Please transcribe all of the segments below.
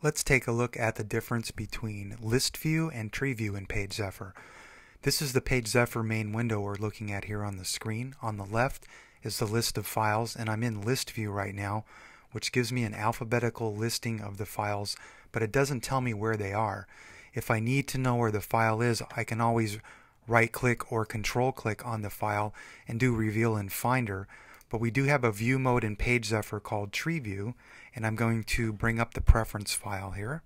Let's take a look at the difference between list view and tree view in PageZephyr. This is the PageZephyr main window we're looking at here on the screen. On the left is the list of files and I'm in list view right now which gives me an alphabetical listing of the files but it doesn't tell me where they are. If I need to know where the file is I can always right click or control click on the file and do reveal in Finder but we do have a view mode in PageZephyr called Tree View, and I'm going to bring up the preference file here.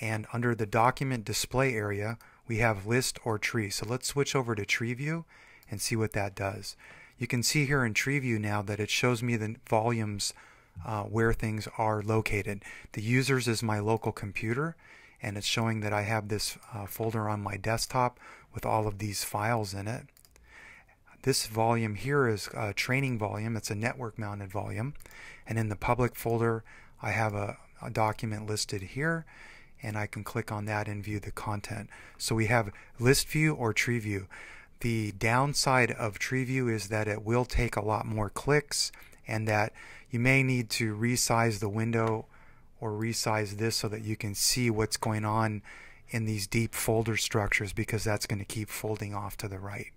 And under the document display area, we have list or tree. So let's switch over to Tree View and see what that does. You can see here in Tree View now that it shows me the volumes uh, where things are located. The users is my local computer and it's showing that I have this uh, folder on my desktop with all of these files in it. This volume here is a training volume. It's a network mounted volume. And in the public folder, I have a, a document listed here and I can click on that and view the content. So we have list view or tree view. The downside of tree view is that it will take a lot more clicks and that you may need to resize the window or resize this so that you can see what's going on in these deep folder structures because that's going to keep folding off to the right.